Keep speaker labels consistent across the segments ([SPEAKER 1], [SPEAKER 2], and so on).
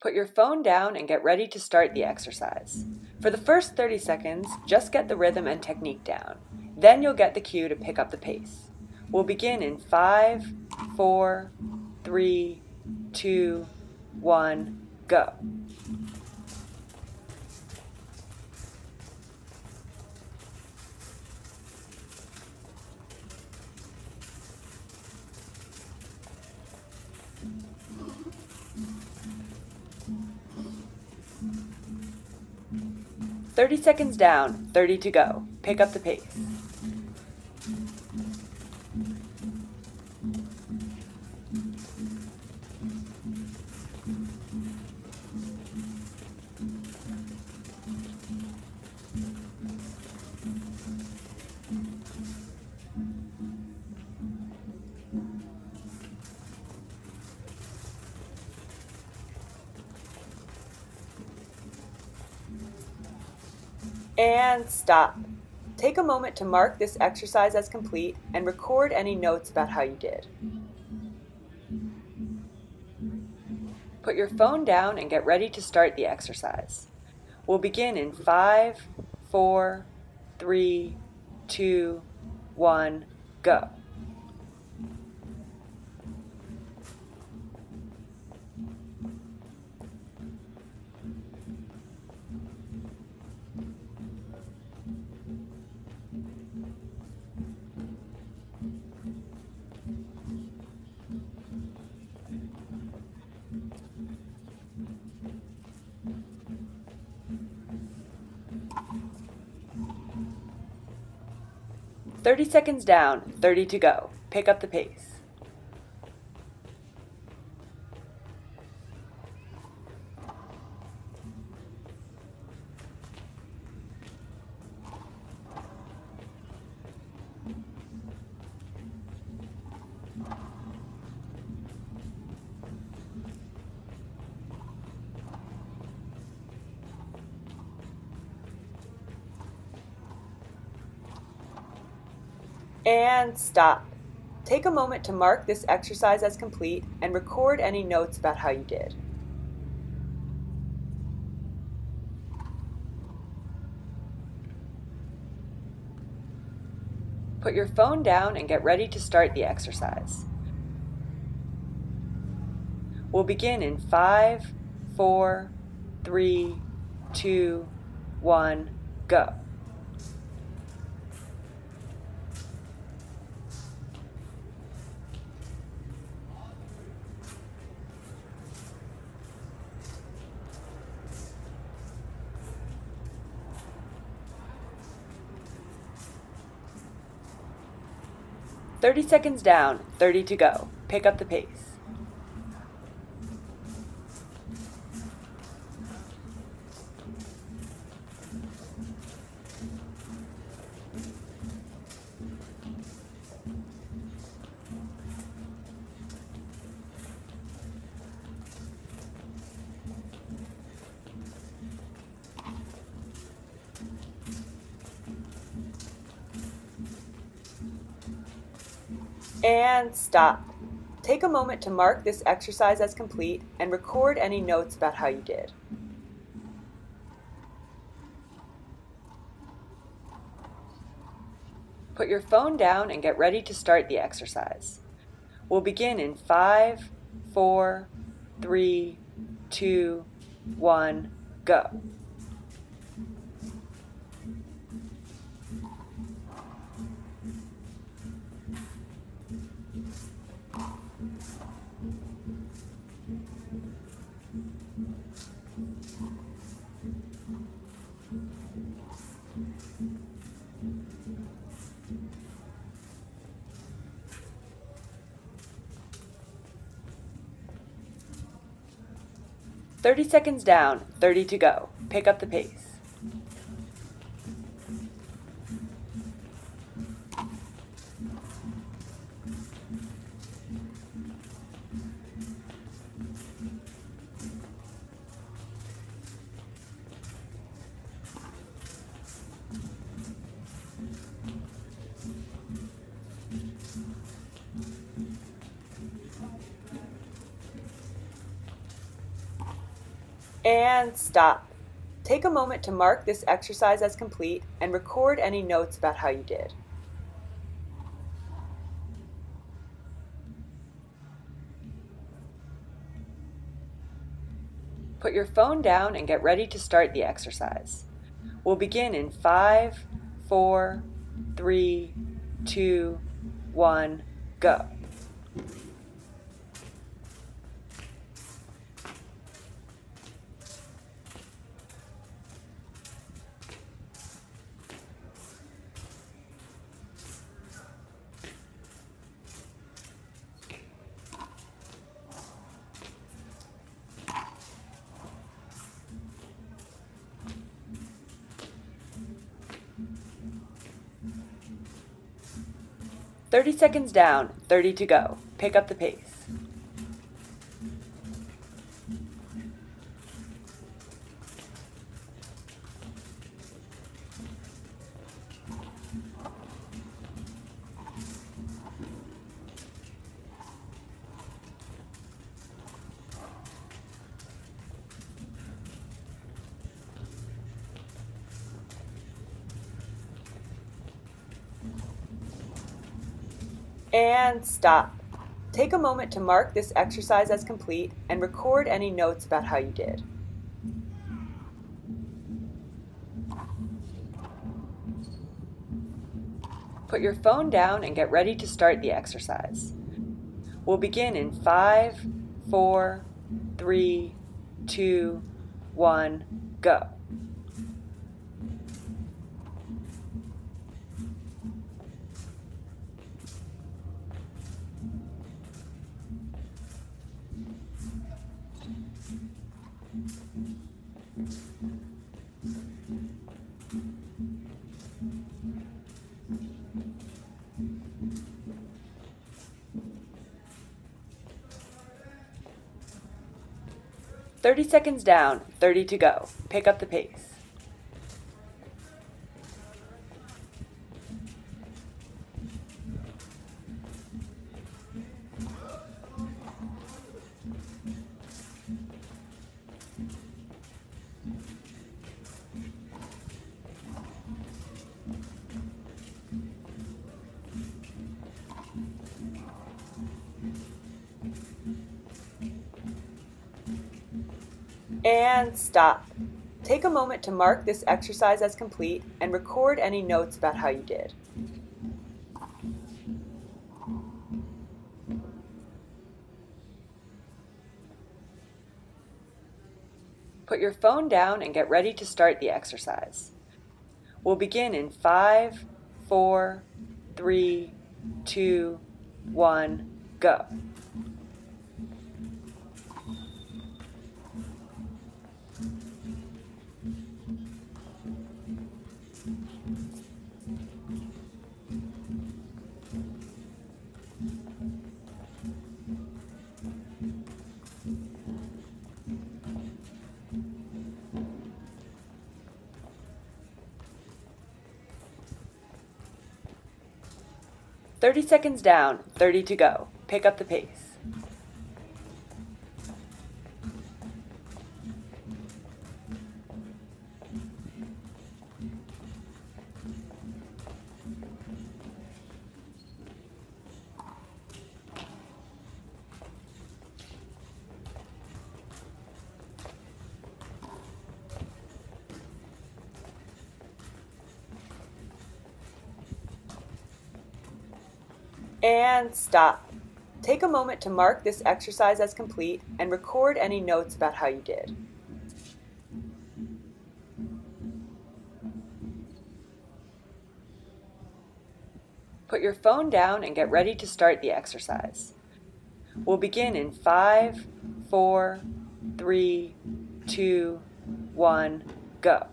[SPEAKER 1] Put your phone down and get ready to start the exercise. For the first 30 seconds, just get the rhythm and technique down. Then you'll get the cue to pick up the pace. We'll begin in five, four, three, two, one, go. 30 seconds down, 30 to go. Pick up the pace. And stop. Take a moment to mark this exercise as complete and record any notes about how you did. Put your phone down and get ready to start the exercise. We'll begin in five, four, three, two, one, go. 30 seconds down, 30 to go. Pick up the pace. And stop. Take a moment to mark this exercise as complete and record any notes about how you did. Put your phone down and get ready to start the exercise. We'll begin in five, four, three, two, one, go. 30 seconds down, 30 to go. Pick up the pace. And stop. Take a moment to mark this exercise as complete and record any notes about how you did. Put your phone down and get ready to start the exercise. We'll begin in five, four, three, two, one, go. 30 seconds down, 30 to go. Pick up the pace. And stop. Take a moment to mark this exercise as complete and record any notes about how you did. Put your phone down and get ready to start the exercise. We'll begin in five, four, three, two, one, go. 30 seconds down, 30 to go. Pick up the pace. And stop. Take a moment to mark this exercise as complete and record any notes about how you did. Put your phone down and get ready to start the exercise. We'll begin in five, four, three, two, one, go. 30 seconds down, 30 to go. Pick up the pace. And stop. Take a moment to mark this exercise as complete and record any notes about how you did. Put your phone down and get ready to start the exercise. We'll begin in five, four, three, two, one, go. 30 seconds down, 30 to go. Pick up the pace. And stop. Take a moment to mark this exercise as complete and record any notes about how you did. Put your phone down and get ready to start the exercise. We'll begin in five, four, three, two, one, go.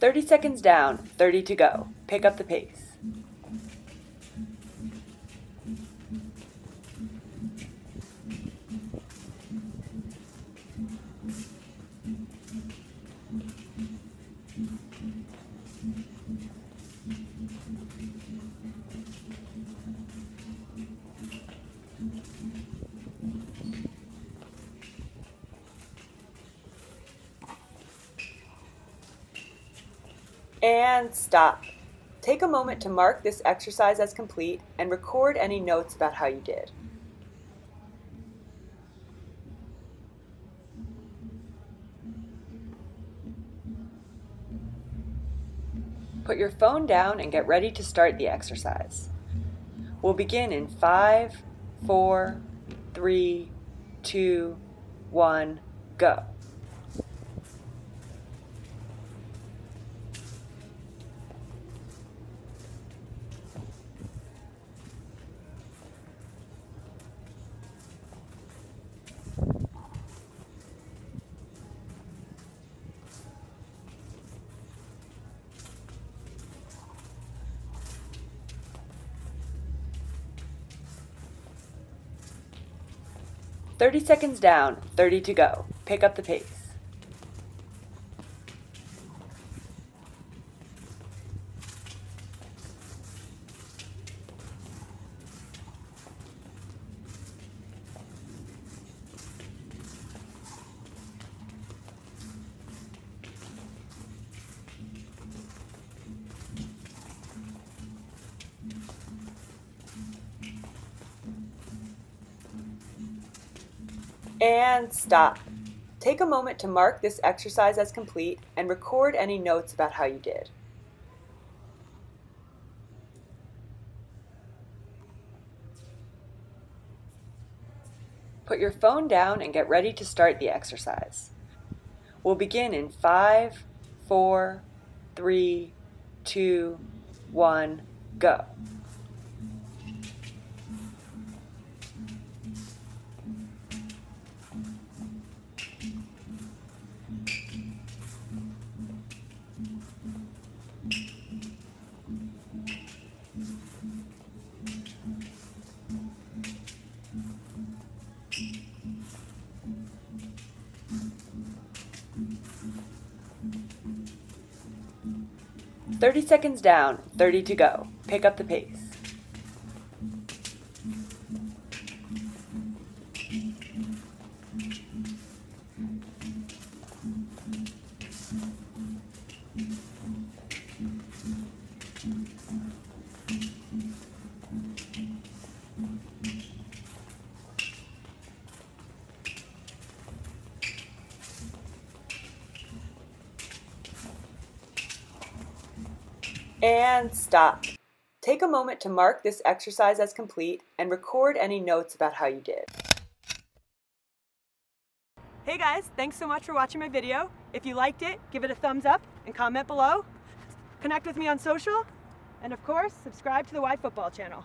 [SPEAKER 1] 30 seconds down, 30 to go. Pick up the pace. And stop. Take a moment to mark this exercise as complete and record any notes about how you did. Put your phone down and get ready to start the exercise. We'll begin in five, four, three, two, one, go. 30 seconds down, 30 to go. Pick up the pace. And stop. Take a moment to mark this exercise as complete and record any notes about how you did. Put your phone down and get ready to start the exercise. We'll begin in five, four, three, two, one, go. 30 seconds down, 30 to go. Pick up the pace. And stop. Take a moment to mark this exercise as complete and record any notes about how you did.
[SPEAKER 2] Hey guys, thanks so much for watching my video. If you liked it, give it a thumbs up and comment below. Connect with me on social, and of course, subscribe to the YFutbol channel.